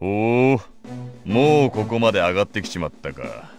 ほうもうここまで上がってきちまったか。